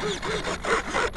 Ha ha ha ha!